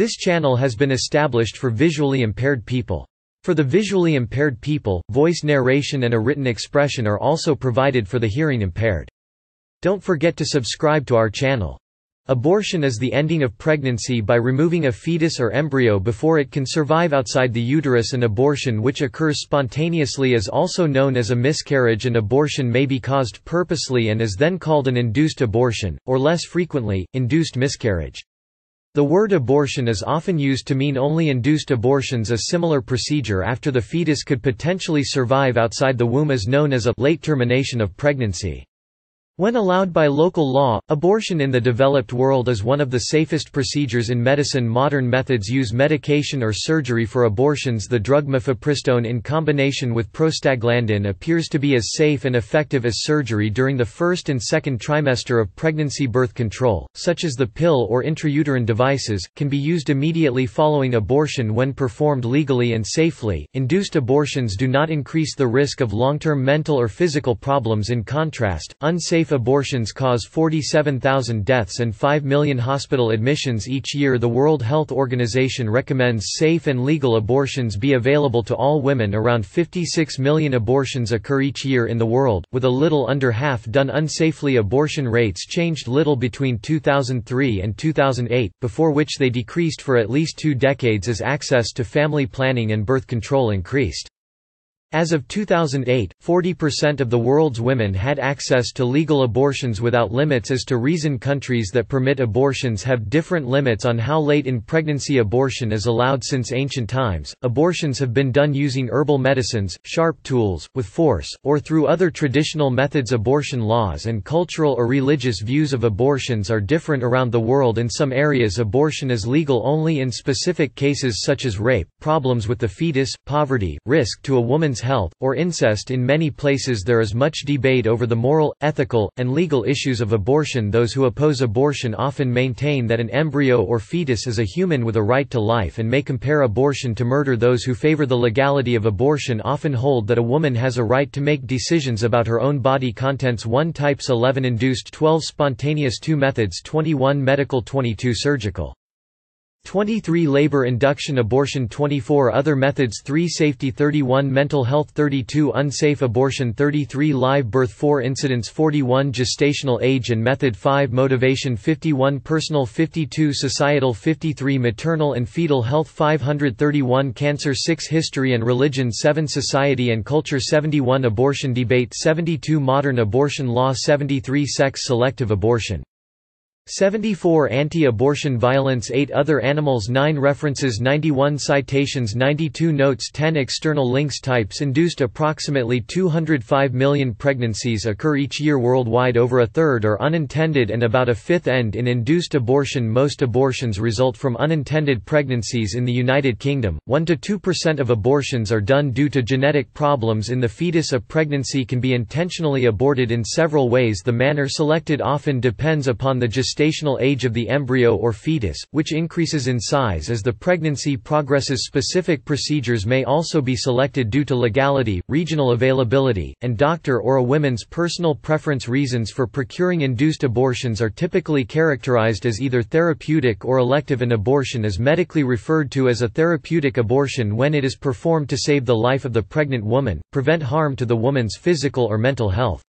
This channel has been established for visually impaired people. For the visually impaired people, voice narration and a written expression are also provided for the hearing impaired. Don't forget to subscribe to our channel. Abortion is the ending of pregnancy by removing a fetus or embryo before it can survive outside the uterus An abortion which occurs spontaneously is also known as a miscarriage and abortion may be caused purposely and is then called an induced abortion, or less frequently, induced miscarriage. The word abortion is often used to mean only induced abortions a similar procedure after the fetus could potentially survive outside the womb is known as a late termination of pregnancy. When allowed by local law, abortion in the developed world is one of the safest procedures in medicine. Modern methods use medication or surgery for abortions. The drug mifepristone in combination with prostaglandin appears to be as safe and effective as surgery during the first and second trimester of pregnancy. Birth control, such as the pill or intrauterine devices, can be used immediately following abortion when performed legally and safely. Induced abortions do not increase the risk of long-term mental or physical problems in contrast, unsafe abortions cause 47,000 deaths and 5 million hospital admissions each year. The World Health Organization recommends safe and legal abortions be available to all women. Around 56 million abortions occur each year in the world, with a little under half done unsafely. Abortion rates changed little between 2003 and 2008, before which they decreased for at least two decades as access to family planning and birth control increased. As of 2008, 40% of the world's women had access to legal abortions without limits as to reason countries that permit abortions have different limits on how late in pregnancy abortion is allowed since ancient times. Abortions have been done using herbal medicines, sharp tools, with force, or through other traditional methods. Abortion laws and cultural or religious views of abortions are different around the world. In some areas, abortion is legal only in specific cases such as rape, problems with the fetus, poverty, risk to a woman's health, or incest in many places there is much debate over the moral, ethical, and legal issues of abortion. Those who oppose abortion often maintain that an embryo or fetus is a human with a right to life and may compare abortion to murder. Those who favor the legality of abortion often hold that a woman has a right to make decisions about her own body contents. 1 types 11 induced 12 spontaneous 2 methods 21 medical 22 surgical 23 labor induction abortion 24 other methods 3 safety 31 mental health 32 unsafe abortion 33 live birth 4 incidents 41 gestational age and method 5 motivation 51 personal 52 societal 53 maternal and fetal health 531 cancer 6 history and religion 7 society and culture 71 abortion debate 72 modern abortion law 73 sex selective abortion 74 Anti-abortion violence 8 Other animals 9 References 91 Citations 92 Notes 10 External links Types induced Approximately 205 million pregnancies occur each year worldwide. Over a third are unintended and about a fifth end in induced abortion. Most abortions result from unintended pregnancies in the United Kingdom, 1 to 2% of abortions are done due to genetic problems in the fetus. A pregnancy can be intentionally aborted in several ways. The manner selected often depends upon the gestation gestational age of the embryo or fetus, which increases in size as the pregnancy progresses. Specific procedures may also be selected due to legality, regional availability, and doctor or a woman's personal preference. Reasons for procuring induced abortions are typically characterized as either therapeutic or elective. An abortion is medically referred to as a therapeutic abortion when it is performed to save the life of the pregnant woman, prevent harm to the woman's physical or mental health.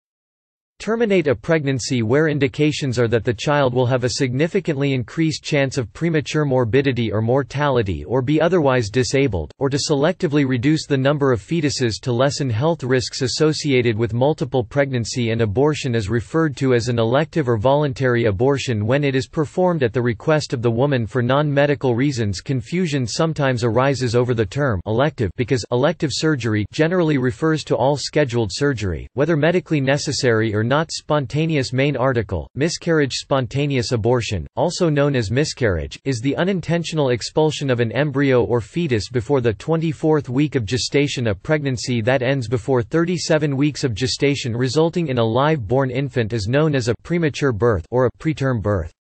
Terminate a pregnancy where indications are that the child will have a significantly increased chance of premature morbidity or mortality or be otherwise disabled, or to selectively reduce the number of fetuses to lessen health risks associated with multiple pregnancy and abortion is referred to as an elective or voluntary abortion when it is performed at the request of the woman for non-medical reasons Confusion sometimes arises over the term elective because elective surgery generally refers to all scheduled surgery, whether medically necessary or not spontaneous main article, miscarriage Spontaneous abortion, also known as miscarriage, is the unintentional expulsion of an embryo or fetus before the 24th week of gestation a pregnancy that ends before 37 weeks of gestation resulting in a live-born infant is known as a premature birth or a preterm birth.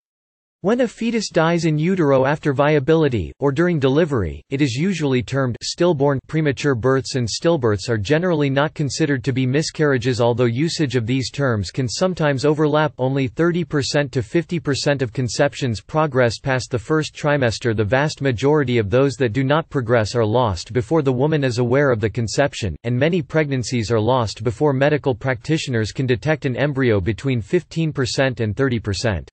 When a fetus dies in utero after viability, or during delivery, it is usually termed stillborn. Premature births and stillbirths are generally not considered to be miscarriages although usage of these terms can sometimes overlap. Only 30% to 50% of conceptions progress past the first trimester. The vast majority of those that do not progress are lost before the woman is aware of the conception, and many pregnancies are lost before medical practitioners can detect an embryo between 15% and 30%.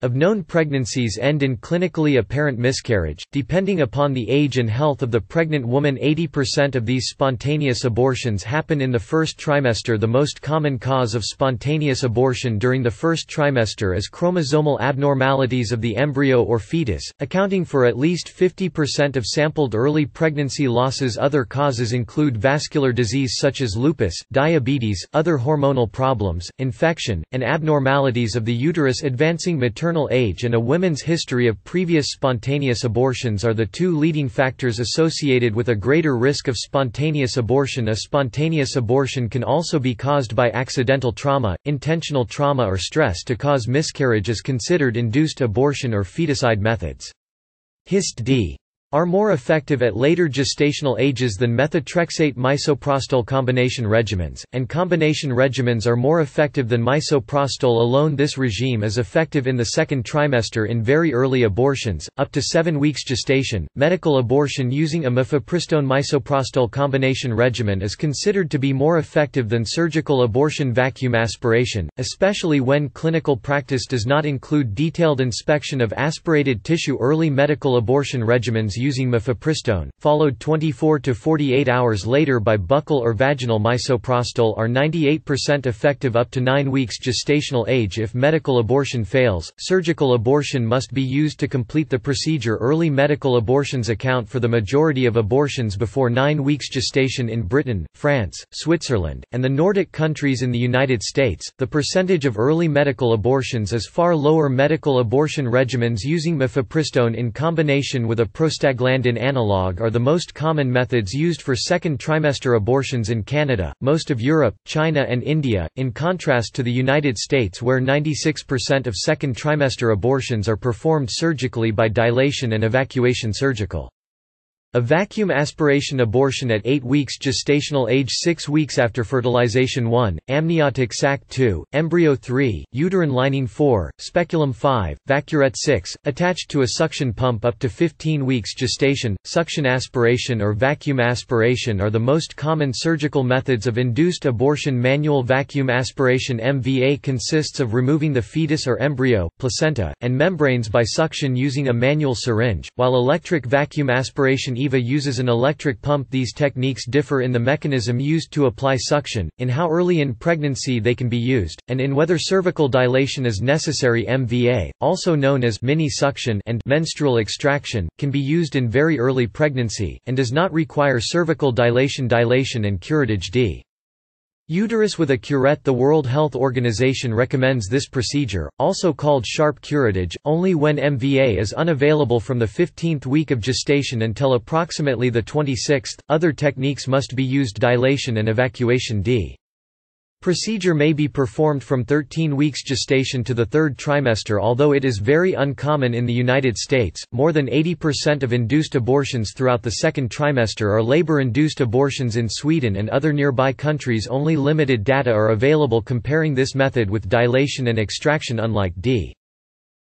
Of known pregnancies end in clinically apparent miscarriage, depending upon the age and health of the pregnant woman. 80% of these spontaneous abortions happen in the first trimester. The most common cause of spontaneous abortion during the first trimester is chromosomal abnormalities of the embryo or fetus, accounting for at least 50% of sampled early pregnancy losses. Other causes include vascular disease such as lupus, diabetes, other hormonal problems, infection, and abnormalities of the uterus advancing maternal maternal age and a women's history of previous spontaneous abortions are the two leading factors associated with a greater risk of spontaneous abortion A spontaneous abortion can also be caused by accidental trauma, intentional trauma or stress to cause miscarriage is considered induced abortion or feticide methods. HIST-D are more effective at later gestational ages than methotrexate misoprostol combination regimens, and combination regimens are more effective than misoprostol alone This regime is effective in the second trimester in very early abortions, up to 7 weeks gestation. Medical abortion using a mifepristone misoprostol combination regimen is considered to be more effective than surgical abortion vacuum aspiration, especially when clinical practice does not include detailed inspection of aspirated tissue Early medical abortion regimens using mifepristone, followed 24 to 48 hours later by buccal or vaginal misoprostol are 98% effective up to 9 weeks gestational age if medical abortion fails. Surgical abortion must be used to complete the procedure. Early medical abortions account for the majority of abortions before 9 weeks gestation in Britain, France, Switzerland, and the Nordic countries in the United States. The percentage of early medical abortions is far lower. Medical abortion regimens using mifepristone in combination with a prostat prostaglandin analog are the most common methods used for second trimester abortions in Canada, most of Europe, China and India, in contrast to the United States where 96% of second trimester abortions are performed surgically by dilation and evacuation surgical. A vacuum aspiration abortion at 8 weeks gestational age 6 weeks after fertilization 1, amniotic sac 2, embryo 3, uterine lining 4, speculum 5, vacurette 6, attached to a suction pump up to 15 weeks gestation. Suction aspiration or vacuum aspiration are the most common surgical methods of induced abortion. Manual vacuum aspiration MVA consists of removing the fetus or embryo, placenta, and membranes by suction using a manual syringe, while electric vacuum aspiration EVA uses an electric pump These techniques differ in the mechanism used to apply suction, in how early in pregnancy they can be used, and in whether cervical dilation is necessary MVA, also known as mini-suction and menstrual extraction, can be used in very early pregnancy, and does not require cervical dilation dilation and curettage d. Uterus with a curette The World Health Organization recommends this procedure, also called sharp curettage, only when MVA is unavailable from the 15th week of gestation until approximately the 26th. Other techniques must be used dilation and evacuation d. Procedure may be performed from 13 weeks gestation to the third trimester although it is very uncommon in the United States, more than 80% of induced abortions throughout the second trimester are labor-induced abortions in Sweden and other nearby countries only limited data are available comparing this method with dilation and extraction unlike d.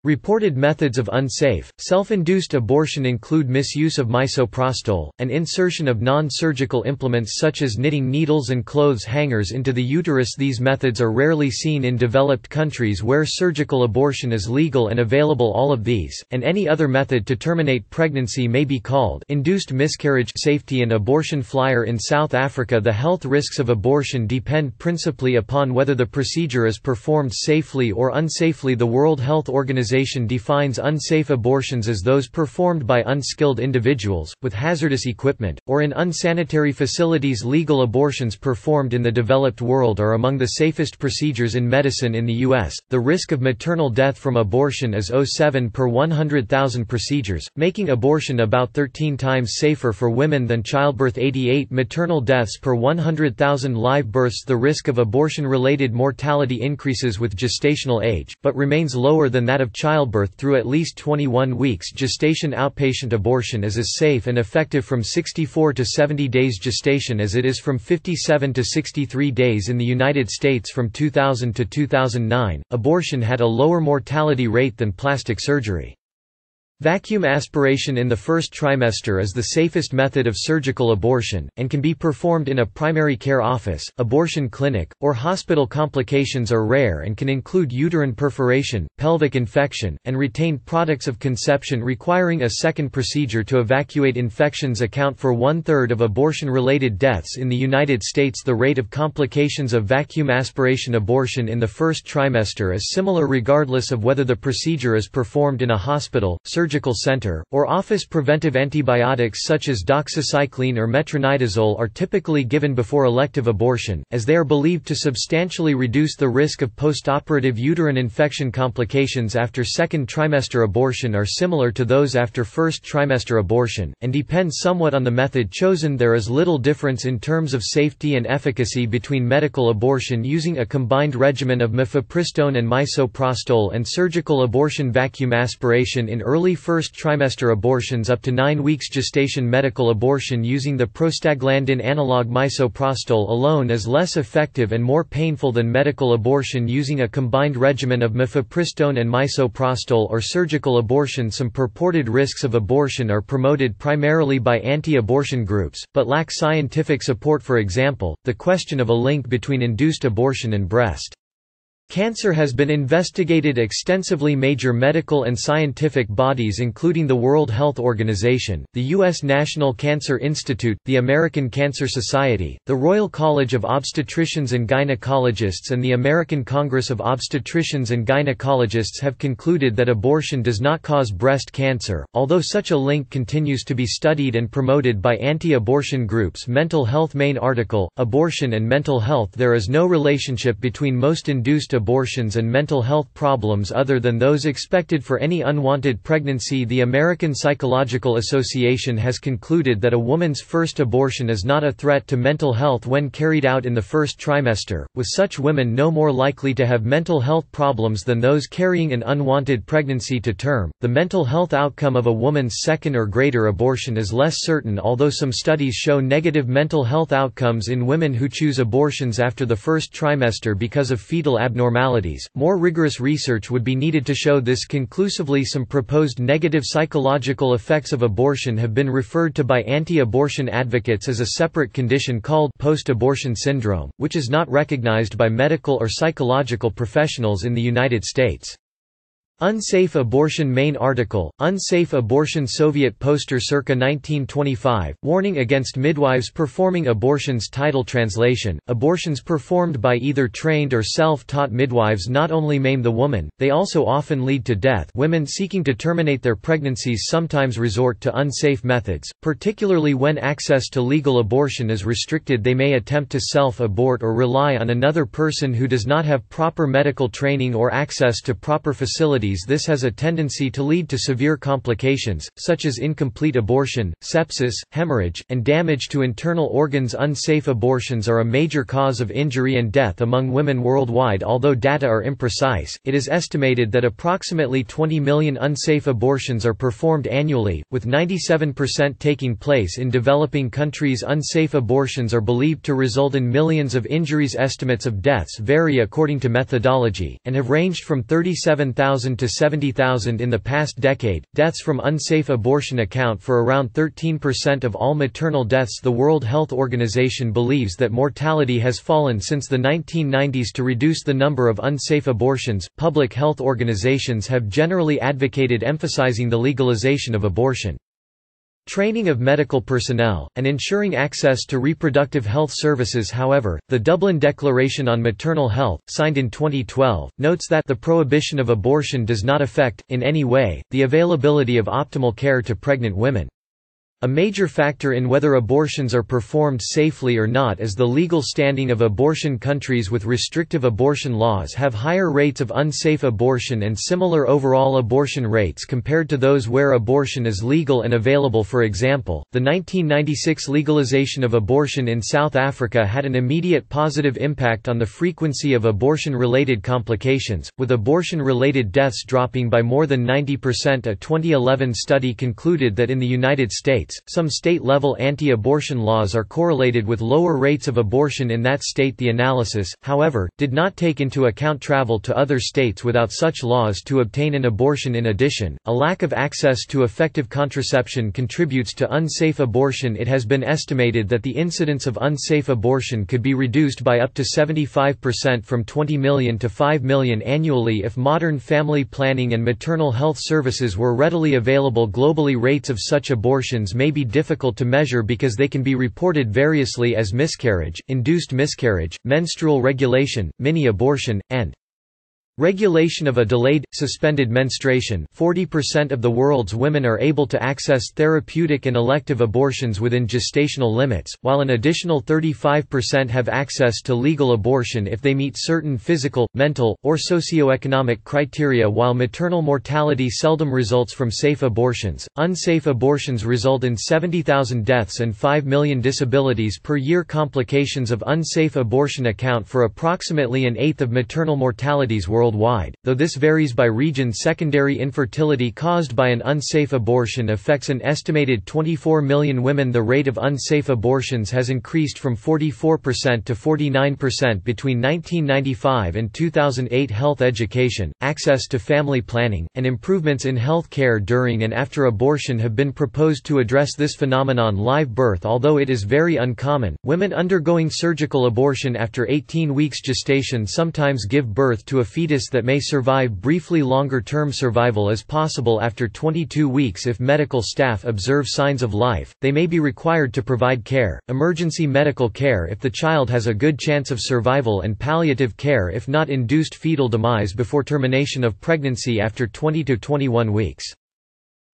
Reported methods of unsafe, self-induced abortion include misuse of misoprostol, and insertion of non-surgical implements such as knitting needles and clothes hangers into the uterus. These methods are rarely seen in developed countries where surgical abortion is legal and available. All of these, and any other method to terminate pregnancy may be called induced miscarriage. Safety and abortion flyer In South Africa. The health risks of abortion depend principally upon whether the procedure is performed safely or unsafely. The World Health Organization Organization defines unsafe abortions as those performed by unskilled individuals, with hazardous equipment, or in unsanitary facilities. Legal abortions performed in the developed world are among the safest procedures in medicine in the U.S. The risk of maternal death from abortion is 0.7 per 100,000 procedures, making abortion about 13 times safer for women than childbirth 88 maternal deaths per 100,000 live births The risk of abortion-related mortality increases with gestational age, but remains lower than that of childbirth through at least 21 weeks gestation outpatient abortion is as safe and effective from 64 to 70 days gestation as it is from 57 to 63 days in the United States from 2000 to 2009. Abortion had a lower mortality rate than plastic surgery. Vacuum aspiration in the first trimester is the safest method of surgical abortion, and can be performed in a primary care office, abortion clinic, or hospital. Complications are rare and can include uterine perforation, pelvic infection, and retained products of conception requiring a second procedure to evacuate infections account for one-third of abortion-related deaths in the United States. The rate of complications of vacuum aspiration abortion in the first trimester is similar regardless of whether the procedure is performed in a hospital, surgical center, or office. Preventive antibiotics such as doxycycline or metronidazole are typically given before elective abortion, as they are believed to substantially reduce the risk of postoperative uterine infection complications after second trimester abortion are similar to those after first trimester abortion, and depend somewhat on the method chosen. There is little difference in terms of safety and efficacy between medical abortion using a combined regimen of mifepristone and misoprostol and surgical abortion vacuum aspiration in early first trimester abortions up to 9 weeks gestation medical abortion using the prostaglandin analog misoprostol alone is less effective and more painful than medical abortion using a combined regimen of mifepristone and misoprostol or surgical abortion. Some purported risks of abortion are promoted primarily by anti-abortion groups, but lack scientific support. For example, the question of a link between induced abortion and breast Cancer has been investigated extensively major medical and scientific bodies including the World Health Organization, the U.S. National Cancer Institute, the American Cancer Society, the Royal College of Obstetricians and Gynecologists and the American Congress of Obstetricians and Gynecologists have concluded that abortion does not cause breast cancer, although such a link continues to be studied and promoted by anti-abortion groups Mental Health main article, Abortion and Mental Health There is no relationship between most induced abortions and mental health problems other than those expected for any unwanted pregnancy The American Psychological Association has concluded that a woman's first abortion is not a threat to mental health when carried out in the first trimester, with such women no more likely to have mental health problems than those carrying an unwanted pregnancy to term. The mental health outcome of a woman's second or greater abortion is less certain although some studies show negative mental health outcomes in women who choose abortions after the first trimester because of fetal abnormalities abnormalities. More rigorous research would be needed to show this conclusively. Some proposed negative psychological effects of abortion have been referred to by anti-abortion advocates as a separate condition called post-abortion syndrome, which is not recognized by medical or psychological professionals in the United States. Unsafe abortion main article, Unsafe abortion Soviet poster circa 1925, warning against midwives performing abortions title translation, abortions performed by either trained or self-taught midwives not only maim the woman, they also often lead to death women seeking to terminate their pregnancies sometimes resort to unsafe methods, particularly when access to legal abortion is restricted they may attempt to self-abort or rely on another person who does not have proper medical training or access to proper facilities this has a tendency to lead to severe complications, such as incomplete abortion, sepsis, hemorrhage, and damage to internal organs. Unsafe abortions are a major cause of injury and death among women worldwide. Although data are imprecise, it is estimated that approximately 20 million unsafe abortions are performed annually, with 97% taking place in developing countries. Unsafe abortions are believed to result in millions of injuries. Estimates of deaths vary according to methodology, and have ranged from 37,000 to 70,000 in the past decade. Deaths from unsafe abortion account for around 13% of all maternal deaths. The World Health Organization believes that mortality has fallen since the 1990s to reduce the number of unsafe abortions. Public health organizations have generally advocated emphasizing the legalization of abortion. Training of medical personnel, and ensuring access to reproductive health services However, the Dublin Declaration on Maternal Health, signed in 2012, notes that the prohibition of abortion does not affect, in any way, the availability of optimal care to pregnant women. A major factor in whether abortions are performed safely or not is the legal standing of abortion. Countries with restrictive abortion laws have higher rates of unsafe abortion and similar overall abortion rates compared to those where abortion is legal and available. For example, the 1996 legalization of abortion in South Africa had an immediate positive impact on the frequency of abortion related complications, with abortion related deaths dropping by more than 90%. A 2011 study concluded that in the United States, some state-level anti-abortion laws are correlated with lower rates of abortion in that state. The analysis, however, did not take into account travel to other states without such laws to obtain an abortion. In addition, a lack of access to effective contraception contributes to unsafe abortion. It has been estimated that the incidence of unsafe abortion could be reduced by up to 75% from 20 million to 5 million annually if modern family planning and maternal health services were readily available. Globally rates of such abortions may may be difficult to measure because they can be reported variously as miscarriage, induced miscarriage, menstrual regulation, mini-abortion, and Regulation of a delayed, suspended menstruation. 40% of the world's women are able to access therapeutic and elective abortions within gestational limits, while an additional 35% have access to legal abortion if they meet certain physical, mental, or socioeconomic criteria while maternal mortality seldom results from safe abortions. Unsafe abortions result in 70,000 deaths and 5 million disabilities per year. Complications of unsafe abortion account for approximately an eighth of maternal mortalities worldwide worldwide, though this varies by region. Secondary infertility caused by an unsafe abortion affects an estimated 24 million women. The rate of unsafe abortions has increased from 44% to 49% between 1995 and 2008 health education, access to family planning, and improvements in health care during and after abortion have been proposed to address this phenomenon. Live birth although it is very uncommon, women undergoing surgical abortion after 18 weeks gestation sometimes give birth to a fetus fetus that may survive briefly longer-term survival is possible after 22 weeks if medical staff observe signs of life, they may be required to provide care, emergency medical care if the child has a good chance of survival and palliative care if not induced fetal demise before termination of pregnancy after 20 to 21 weeks.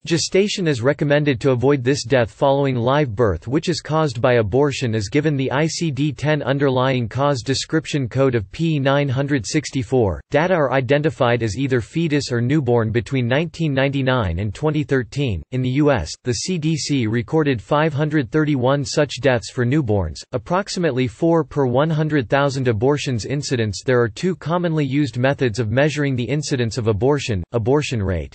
Gestation is recommended to avoid this death following live birth which is caused by abortion as given the ICD-10 underlying cause description code of P964. Data are identified as either fetus or newborn between 1999 and 2013. In the US, the CDC recorded 531 such deaths for newborns, approximately 4 per 100,000 abortions incidents. There are two commonly used methods of measuring the incidence of abortion, abortion rate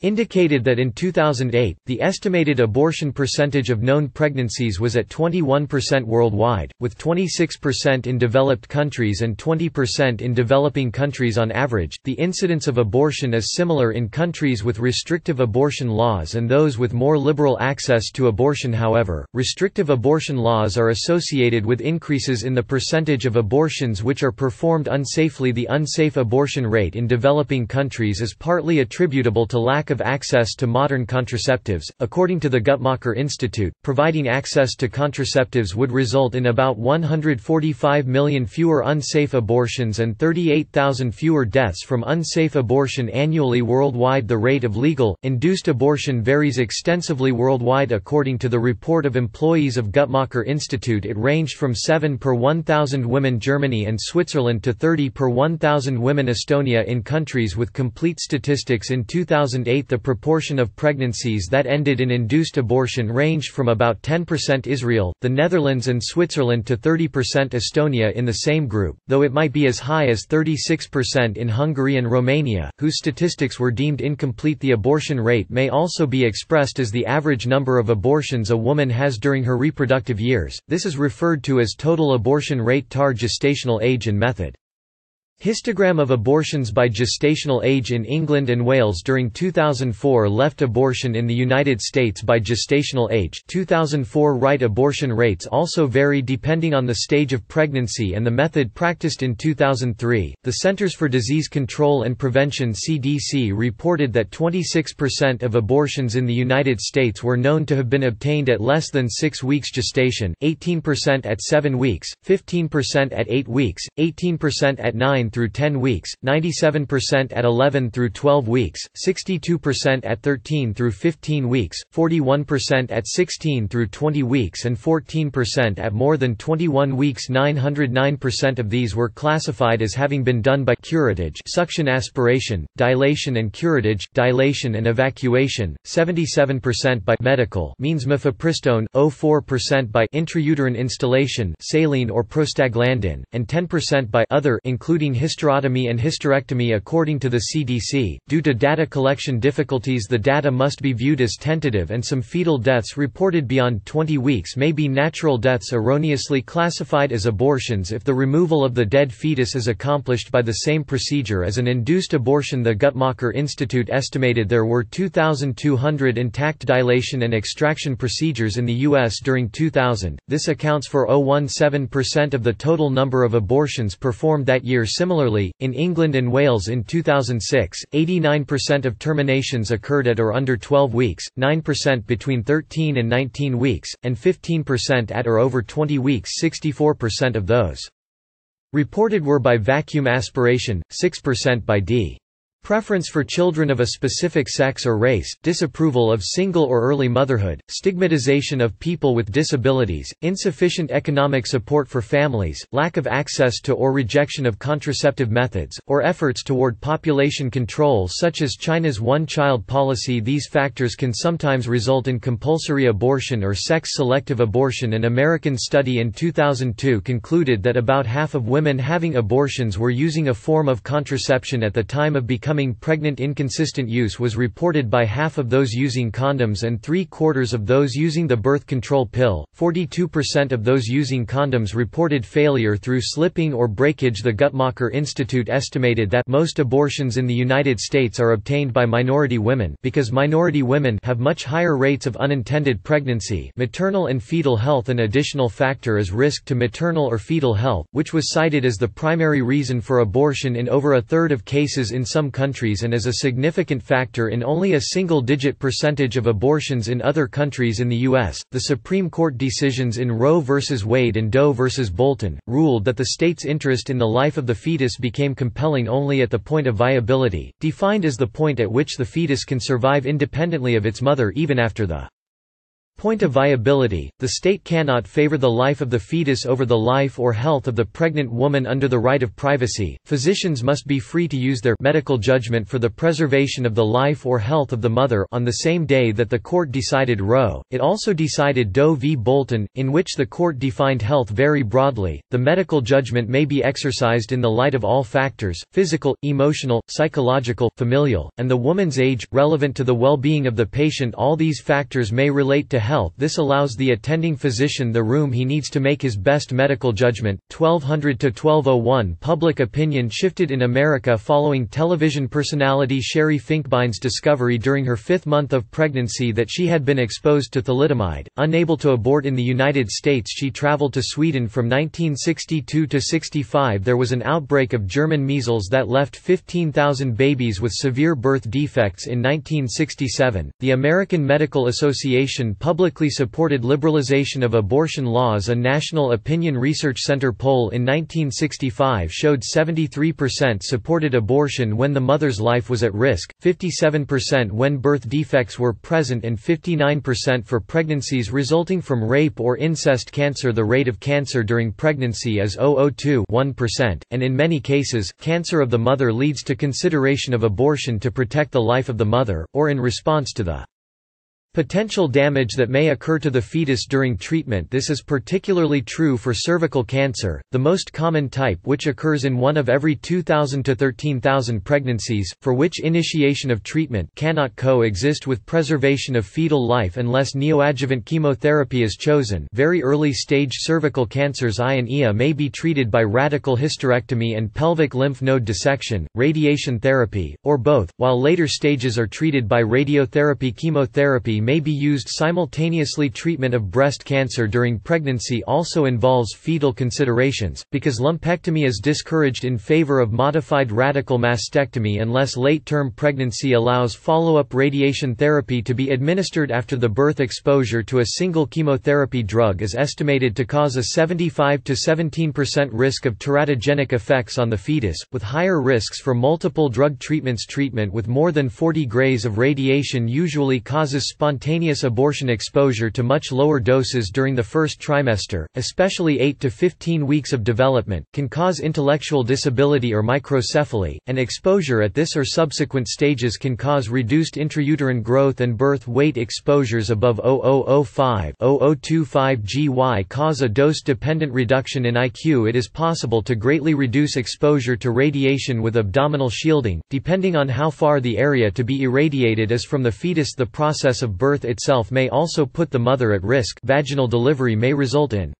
indicated that in 2008, the estimated abortion percentage of known pregnancies was at 21% worldwide, with 26% in developed countries and 20% in developing countries on average. The incidence of abortion is similar in countries with restrictive abortion laws and those with more liberal access to abortion. However, restrictive abortion laws are associated with increases in the percentage of abortions which are performed unsafely. The unsafe abortion rate in developing countries is partly attributable to lack of of access to modern contraceptives. According to the Guttmacher Institute, providing access to contraceptives would result in about 145 million fewer unsafe abortions and 38,000 fewer deaths from unsafe abortion annually worldwide. The rate of legal, induced abortion varies extensively worldwide. According to the report of employees of Guttmacher Institute, it ranged from 7 per 1,000 women Germany and Switzerland to 30 per 1,000 women Estonia in countries with complete statistics in 2008 the proportion of pregnancies that ended in induced abortion ranged from about 10% Israel, the Netherlands and Switzerland to 30% Estonia in the same group, though it might be as high as 36% in Hungary and Romania, whose statistics were deemed incomplete the abortion rate may also be expressed as the average number of abortions a woman has during her reproductive years, this is referred to as total abortion rate TAR gestational age and method. Histogram of abortions by gestational age in England and Wales during 2004 left abortion in the United States by gestational age 2004 right abortion rates also vary depending on the stage of pregnancy and the method practiced in 2003. The Centers for Disease Control and Prevention CDC reported that 26% of abortions in the United States were known to have been obtained at less than 6 weeks gestation, 18% at 7 weeks, 15% at 8 weeks, 18% at 9 through 10 weeks, 97% at 11 through 12 weeks, 62% at 13 through 15 weeks, 41% at 16 through 20 weeks and 14% at more than 21 weeks. 909% of these were classified as having been done by curettage suction aspiration, dilation and curettage, dilation and evacuation, 77% by medical means mifepristone, 04% by intrauterine instillation saline or prostaglandin, and 10% by other including hysterotomy and hysterectomy according to the CDC. Due to data collection difficulties the data must be viewed as tentative and some fetal deaths reported beyond 20 weeks may be natural deaths erroneously classified as abortions if the removal of the dead fetus is accomplished by the same procedure as an induced abortion The Guttmacher Institute estimated there were 2,200 intact dilation and extraction procedures in the U.S. during 2000, this accounts for 0.17% of the total number of abortions performed that year Similarly, in England and Wales in 2006, 89% of terminations occurred at or under 12 weeks, 9% between 13 and 19 weeks, and 15% at or over 20 weeks 64% of those reported were by vacuum aspiration, 6% by D. Preference for children of a specific sex or race, disapproval of single or early motherhood, stigmatization of people with disabilities, insufficient economic support for families, lack of access to or rejection of contraceptive methods, or efforts toward population control such as China's one-child policy. These factors can sometimes result in compulsory abortion or sex-selective abortion An American study in 2002 concluded that about half of women having abortions were using a form of contraception at the time of becoming pregnant inconsistent use was reported by half of those using condoms and three-quarters of those using the birth control pill, 42% of those using condoms reported failure through slipping or breakage. The Guttmacher Institute estimated that most abortions in the United States are obtained by minority women because minority women have much higher rates of unintended pregnancy maternal and fetal health. An additional factor is risk to maternal or fetal health, which was cited as the primary reason for abortion in over a third of cases in some countries countries and is a significant factor in only a single-digit percentage of abortions in other countries in the U.S. The Supreme Court decisions in Roe v. Wade and Doe v. Bolton, ruled that the state's interest in the life of the fetus became compelling only at the point of viability, defined as the point at which the fetus can survive independently of its mother even after the Point of viability, the state cannot favor the life of the fetus over the life or health of the pregnant woman under the right of privacy. Physicians must be free to use their medical judgment for the preservation of the life or health of the mother on the same day that the court decided Roe. It also decided Doe v. Bolton, in which the court defined health very broadly. The medical judgment may be exercised in the light of all factors physical, emotional, psychological, familial, and the woman's age, relevant to the well being of the patient. All these factors may relate to health this allows the attending physician the room he needs to make his best medical judgment. 1200–1201 Public opinion shifted in America following television personality Sherri Finkbine's discovery during her fifth month of pregnancy that she had been exposed to thalidomide. Unable to abort in the United States she traveled to Sweden from 1962 to 65 there was an outbreak of German measles that left 15,000 babies with severe birth defects in 1967. The American Medical Association publicly supported liberalization of abortion laws A National Opinion Research Center poll in 1965 showed 73% supported abortion when the mother's life was at risk, 57% when birth defects were present and 59% for pregnancies resulting from rape or incest cancer. The rate of cancer during pregnancy is 002 1%, and in many cases, cancer of the mother leads to consideration of abortion to protect the life of the mother, or in response to the Potential damage that may occur to the fetus during treatment. This is particularly true for cervical cancer, the most common type which occurs in one of every 2,000 to 13,000 pregnancies, for which initiation of treatment cannot coexist with preservation of fetal life unless neoadjuvant chemotherapy is chosen. Very early stage cervical cancers I and IA may be treated by radical hysterectomy and pelvic lymph node dissection, radiation therapy, or both, while later stages are treated by radiotherapy chemotherapy may be used simultaneously. Treatment of breast cancer during pregnancy also involves fetal considerations, because lumpectomy is discouraged in favor of modified radical mastectomy unless late-term pregnancy allows follow-up radiation therapy to be administered after the birth. Exposure to a single chemotherapy drug is estimated to cause a 75 to 17% risk of teratogenic effects on the fetus, with higher risks for multiple drug treatments. Treatment with more than 40 grays of radiation usually causes spontaneous abortion exposure to much lower doses during the first trimester, especially 8 to 15 weeks of development, can cause intellectual disability or microcephaly, and exposure at this or subsequent stages can cause reduced intrauterine growth and birth weight exposures above 0005-0025 GY cause a dose-dependent reduction in IQ it is possible to greatly reduce exposure to radiation with abdominal shielding, depending on how far the area to be irradiated is from the fetus. The process of birth itself may also put the mother at risk vaginal delivery may result in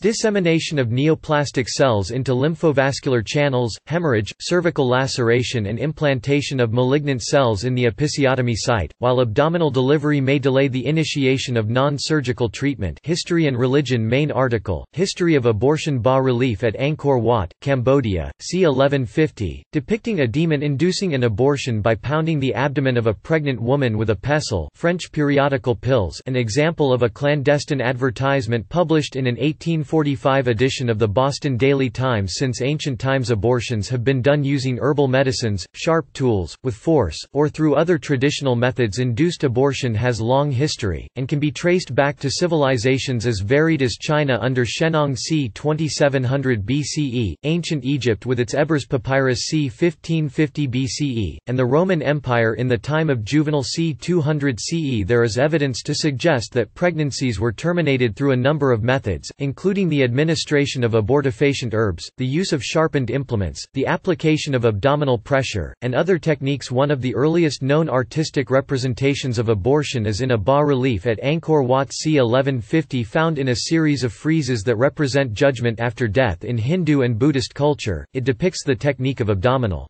Dissemination of neoplastic cells into lymphovascular channels, hemorrhage, cervical laceration and implantation of malignant cells in the episiotomy site, while abdominal delivery may delay the initiation of non-surgical treatment History and Religion Main article, History of Abortion Bas-relief at Angkor Wat, Cambodia, c. 1150, depicting a demon inducing an abortion by pounding the abdomen of a pregnant woman with a pestle French periodical pills an example of a clandestine advertisement published in an 18 1945 edition of the Boston Daily Times Since ancient times abortions have been done using herbal medicines, sharp tools, with force, or through other traditional methods induced abortion has long history, and can be traced back to civilizations as varied as China under Shennong c. 2700 BCE, ancient Egypt with its Ebers Papyrus c. 1550 BCE, and the Roman Empire in the time of Juvenal c. 200 CE There is evidence to suggest that pregnancies were terminated through a number of methods, including including the administration of abortifacient herbs, the use of sharpened implements, the application of abdominal pressure, and other techniques One of the earliest known artistic representations of abortion is in a bas-relief at Angkor Wat c. 1150 found in a series of friezes that represent judgment after death in Hindu and Buddhist culture, it depicts the technique of abdominal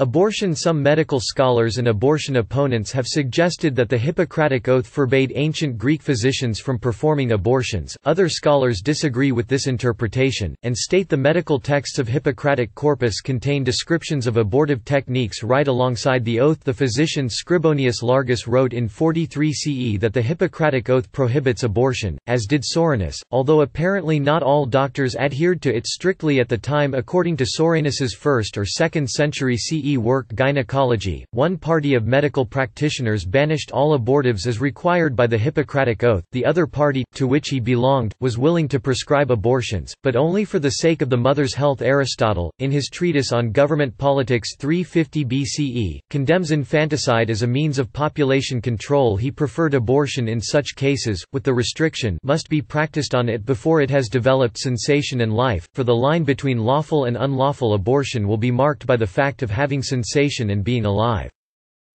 Abortion Some medical scholars and abortion opponents have suggested that the Hippocratic Oath forbade ancient Greek physicians from performing abortions, other scholars disagree with this interpretation, and state the medical texts of Hippocratic corpus contain descriptions of abortive techniques right alongside the oath. The physician Scribonius Largus wrote in 43 CE that the Hippocratic Oath prohibits abortion, as did Soranus, although apparently not all doctors adhered to it strictly at the time according to Soranus's 1st or 2nd century CE work Gynecology, one party of medical practitioners banished all abortives as required by the Hippocratic Oath, the other party, to which he belonged, was willing to prescribe abortions, but only for the sake of the mother's health. Aristotle, in his treatise on government politics 350 BCE, condemns infanticide as a means of population control. He preferred abortion in such cases, with the restriction must be practiced on it before it has developed sensation and life, for the line between lawful and unlawful abortion will be marked by the fact of having sensation and being alive.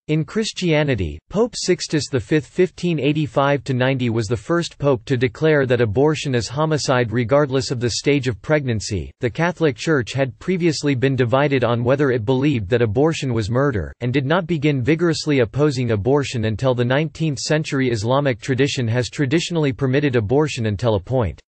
In Christianity, Pope Sixtus V 1585–90 was the first pope to declare that abortion is homicide regardless of the stage of pregnancy. The Catholic Church had previously been divided on whether it believed that abortion was murder, and did not begin vigorously opposing abortion until the 19th century Islamic tradition has traditionally permitted abortion until a point.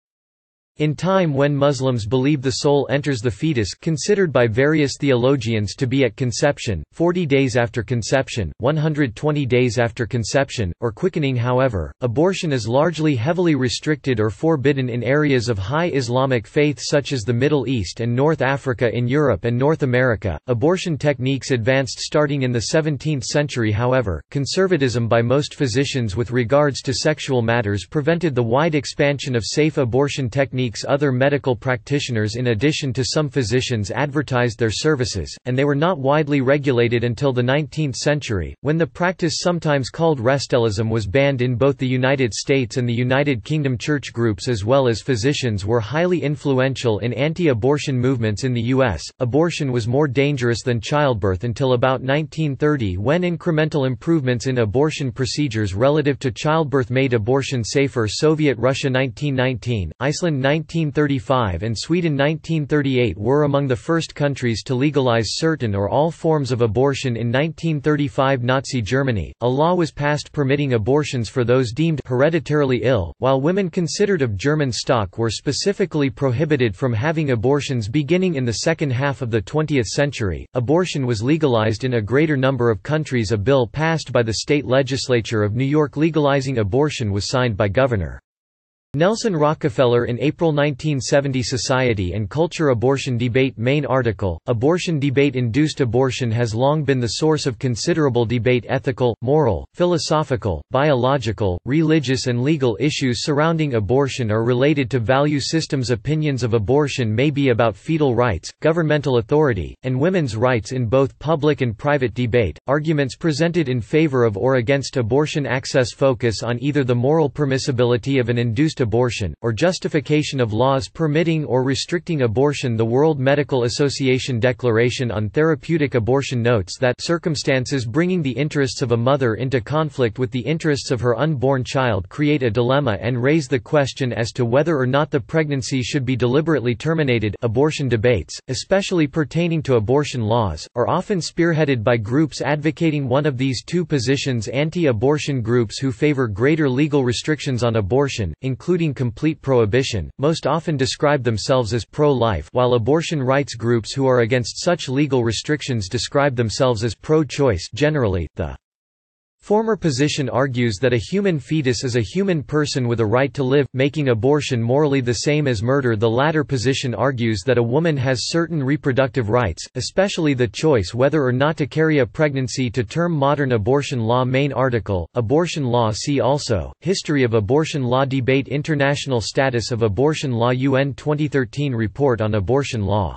In time when Muslims believe the soul enters the fetus considered by various theologians to be at conception, 40 days after conception, 120 days after conception, or quickening however, abortion is largely heavily restricted or forbidden in areas of high Islamic faith such as the Middle East and North Africa in Europe and North America. Abortion techniques advanced starting in the 17th century however, conservatism by most physicians with regards to sexual matters prevented the wide expansion of safe abortion techniques other medical practitioners in addition to some physicians advertised their services, and they were not widely regulated until the 19th century, when the practice sometimes called Restellism was banned in both the United States and the United Kingdom church groups as well as physicians were highly influential in anti-abortion movements in the U.S. Abortion was more dangerous than childbirth until about 1930 when incremental improvements in abortion procedures relative to childbirth made abortion safer Soviet Russia 1919, Iceland 1935 and Sweden 1938 were among the first countries to legalize certain or all forms of abortion in 1935 Nazi Germany, a law was passed permitting abortions for those deemed hereditarily ill, while women considered of German stock were specifically prohibited from having abortions beginning in the second half of the 20th century. Abortion was legalized in a greater number of countries. A bill passed by the state legislature of New York legalizing abortion was signed by Governor Nelson Rockefeller in April 1970 Society and Culture Abortion Debate Main article, Abortion debate Induced abortion has long been the source of considerable debate ethical, moral, philosophical, biological, religious and legal issues surrounding abortion are related to value systems Opinions of abortion may be about fetal rights, governmental authority, and women's rights in both public and private debate. Arguments presented in favor of or against abortion access focus on either the moral permissibility of an induced abortion, or justification of laws permitting or restricting abortion. The World Medical Association Declaration on Therapeutic Abortion notes that circumstances bringing the interests of a mother into conflict with the interests of her unborn child create a dilemma and raise the question as to whether or not the pregnancy should be deliberately terminated. Abortion debates, especially pertaining to abortion laws, are often spearheaded by groups advocating one of these two positions. Anti-abortion groups who favor greater legal restrictions on abortion, including including complete prohibition, most often describe themselves as pro-life while abortion rights groups who are against such legal restrictions describe themselves as pro-choice generally, the Former position argues that a human fetus is a human person with a right to live, making abortion morally the same as murder. The latter position argues that a woman has certain reproductive rights, especially the choice whether or not to carry a pregnancy to term Modern abortion law. Main article, Abortion law. See also, History of abortion law. Debate International status of abortion law. UN 2013 report on abortion law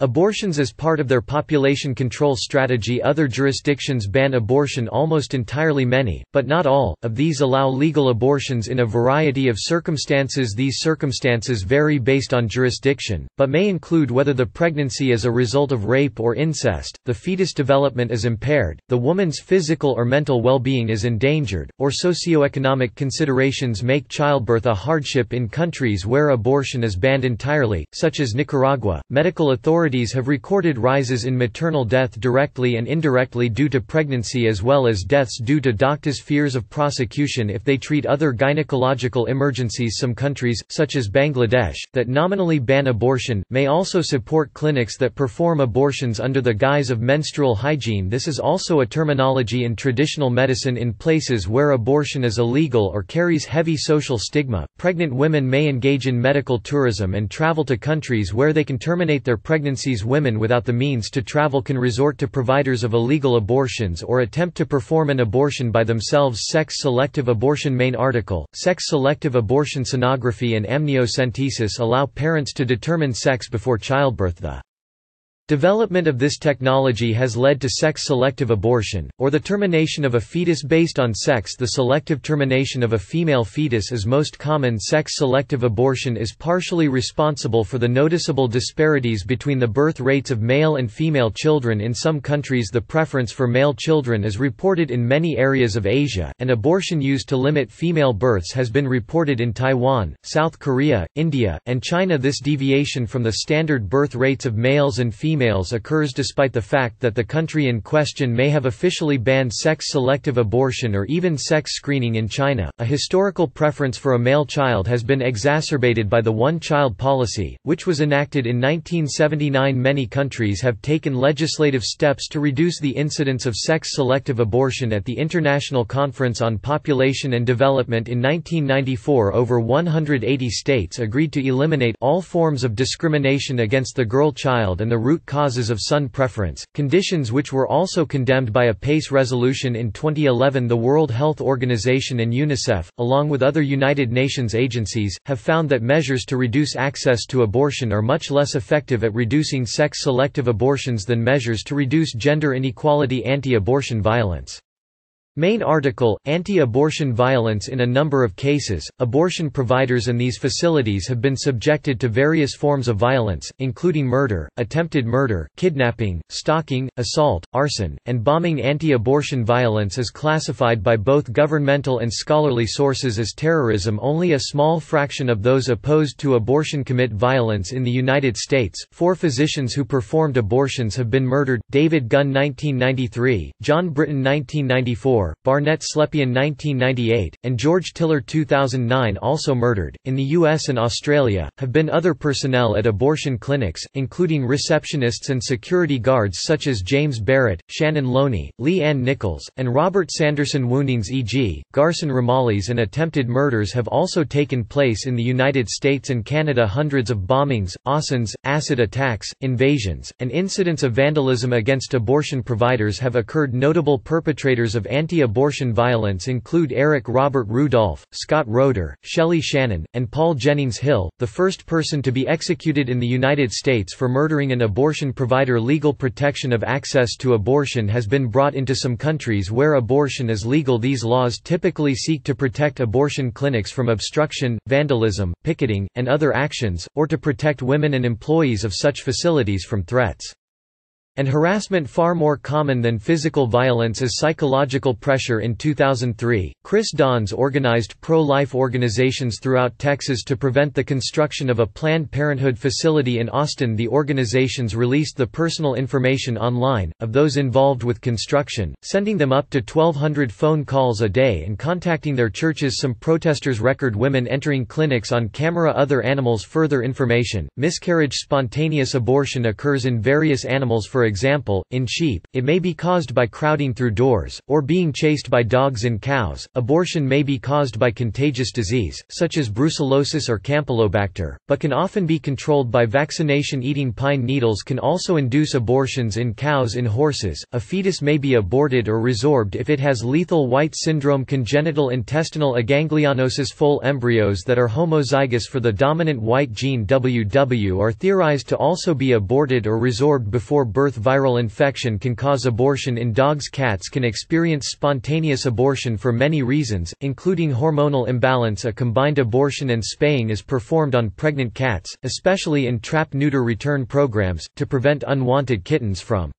Abortions as part of their population control strategy Other jurisdictions ban abortion almost entirely many, but not all, of these allow legal abortions in a variety of circumstances These circumstances vary based on jurisdiction, but may include whether the pregnancy is a result of rape or incest, the fetus development is impaired, the woman's physical or mental well-being is endangered, or socioeconomic considerations make childbirth a hardship in countries where abortion is banned entirely, such as Nicaragua. Medical authorities authorities have recorded rises in maternal death directly and indirectly due to pregnancy as well as deaths due to doctors' fears of prosecution if they treat other gynecological emergencies Some countries, such as Bangladesh, that nominally ban abortion, may also support clinics that perform abortions under the guise of menstrual hygiene This is also a terminology in traditional medicine in places where abortion is illegal or carries heavy social stigma. Pregnant women may engage in medical tourism and travel to countries where they can terminate their pregnancy pregnancies women without the means to travel can resort to providers of illegal abortions or attempt to perform an abortion by themselves. Sex-selective abortion Main article, sex-selective abortion sonography and amniocentesis allow parents to determine sex before childbirth. The Development of this technology has led to sex-selective abortion, or the termination of a fetus based on sex. The selective termination of a female fetus is most common. Sex-selective abortion is partially responsible for the noticeable disparities between the birth rates of male and female children. In some countries the preference for male children is reported in many areas of Asia, and abortion used to limit female births has been reported in Taiwan, South Korea, India, and China. This deviation from the standard birth rates of males and females females occurs despite the fact that the country in question may have officially banned sex-selective abortion or even sex screening in China. A historical preference for a male child has been exacerbated by the one-child policy, which was enacted in 1979. Many countries have taken legislative steps to reduce the incidence of sex-selective abortion at the International Conference on Population and Development in 1994 over 180 states agreed to eliminate all forms of discrimination against the girl child and the root causes of son preference, conditions which were also condemned by a PACE resolution in 2011 The World Health Organization and UNICEF, along with other United Nations agencies, have found that measures to reduce access to abortion are much less effective at reducing sex-selective abortions than measures to reduce gender inequality anti-abortion violence. Main article, Anti-abortion violence In a number of cases, abortion providers and these facilities have been subjected to various forms of violence, including murder, attempted murder, kidnapping, stalking, assault, arson, and bombing. Anti-abortion violence is classified by both governmental and scholarly sources as terrorism. Only a small fraction of those opposed to abortion commit violence in the United States. Four physicians who performed abortions have been murdered, David Gunn 1993, John Britton 1994, Barnett Slepian 1998, and George Tiller 2009 also murdered. In the US and Australia, have been other personnel at abortion clinics, including receptionists and security guards such as James Barrett, Shannon Loney, Lee Ann Nichols, and Robert Sanderson woundings e.g., Garson Romalis and attempted murders have also taken place in the United States and Canada hundreds of bombings, assaults, acid attacks, invasions, and incidents of vandalism against abortion providers have occurred notable perpetrators of anti anti-abortion violence include Eric Robert Rudolph, Scott Roeder, Shelley Shannon, and Paul Jennings Hill. The first person to be executed in the United States for murdering an abortion provider legal protection of access to abortion has been brought into some countries where abortion is legal these laws typically seek to protect abortion clinics from obstruction, vandalism, picketing, and other actions, or to protect women and employees of such facilities from threats. And harassment far more common than physical violence is psychological pressure In 2003, Chris Danze organized pro-life organizations throughout Texas to prevent the construction of a Planned Parenthood facility in Austin. The organizations released the personal information online, of those involved with construction, sending them up to 1,200 phone calls a day and contacting their churches. Some protesters record women entering clinics on camera. Other animals Further information, miscarriage Spontaneous abortion occurs in various animals for example, in sheep, it may be caused by crowding through doors, or being chased by dogs and cows. Abortion may be caused by contagious disease, such as brucellosis or campylobacter, but can often be controlled by vaccination. Eating pine needles can also induce abortions in cows in horses. A fetus may be aborted or resorbed if it has lethal white syndrome congenital intestinal aganglionosis foal embryos that are homozygous for the dominant white gene WW are theorized to also be aborted or resorbed before birth viral infection can cause abortion in dogs. Cats can experience spontaneous abortion for many reasons, including hormonal imbalance. A combined abortion and spaying is performed on pregnant cats, especially in trap-neuter return programs, to prevent unwanted kittens from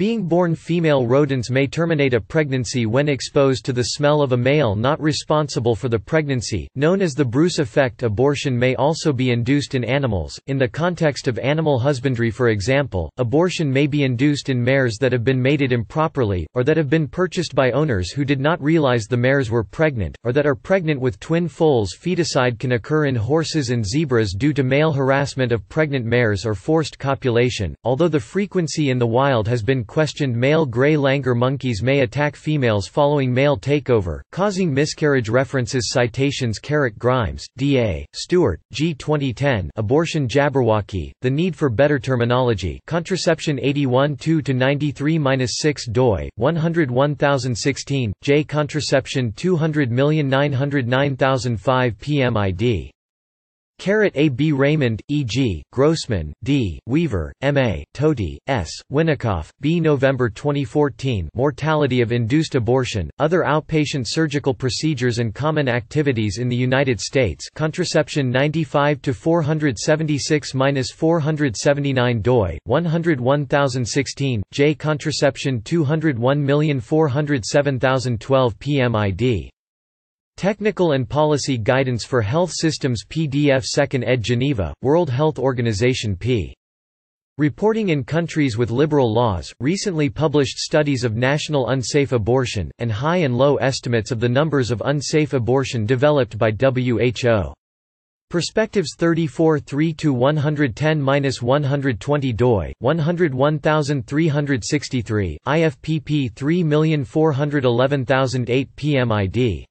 being born female rodents may terminate a pregnancy when exposed to the smell of a male not responsible for the pregnancy, known as the Bruce effect. Abortion may also be induced in animals. In the context of animal husbandry, for example, abortion may be induced in mares that have been mated improperly, or that have been purchased by owners who did not realize the mares were pregnant, or that are pregnant with twin foals. Feticide can occur in horses and zebras due to male harassment of pregnant mares or forced copulation, although the frequency in the wild has been questioned male gray langur monkeys may attack females following male takeover, causing miscarriage references citations Carrot Grimes, D.A., Stuart, G. 2010 Abortion Jabberwocky, The Need for Better Terminology Contraception 81 2-93-6 doi, 101016, J. Contraception 200909005 PMID Carrot A. B. Raymond, E. G., Grossman, D., Weaver, M. A., Toti, S., Winikoff, B. November 2014 Mortality of Induced Abortion, Other Outpatient Surgical Procedures and Common Activities in the United States Contraception 95-476-479 doi, 101016, J. Contraception 201407012 PMID Technical and Policy Guidance for Health Systems PDF 2nd ed. Geneva, World Health Organization p. Reporting in countries with liberal laws, recently published studies of national unsafe abortion, and high and low estimates of the numbers of unsafe abortion developed by WHO. Perspectives 34 3-110-120 doi, 101363, IFPP 3411008 PMID